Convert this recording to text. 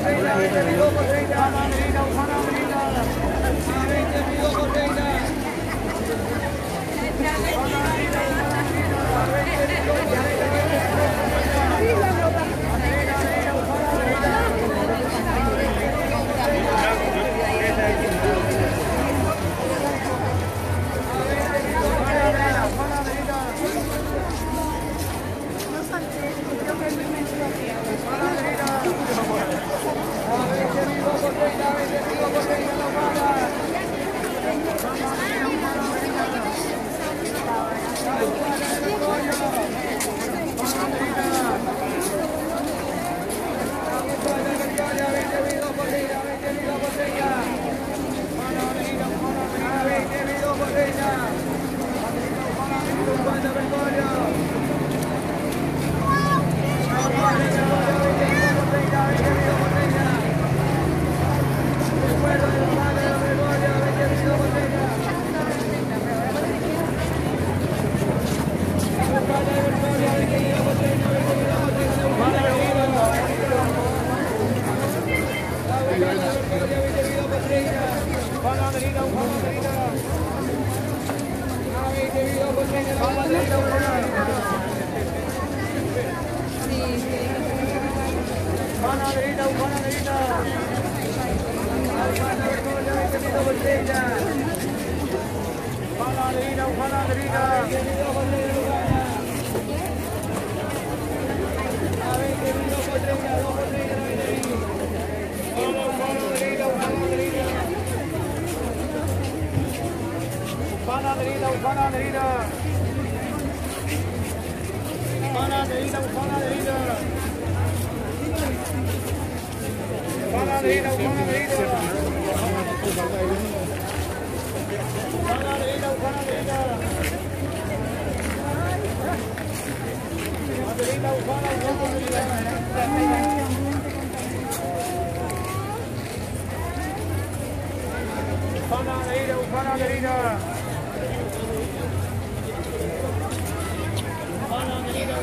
por 30, 20 minutos por 30, 30, 30, 30, 30, 30, 30, 30 Juana Andrina, Juana Andrina. bufana de ida. Bufana de ida, bufana de ida. Bufana de ida, bufana de ida. Bufana de ida, bufana de ida. Banderita, bufana, bufana de ida. Bufana de ida, bufana de ida.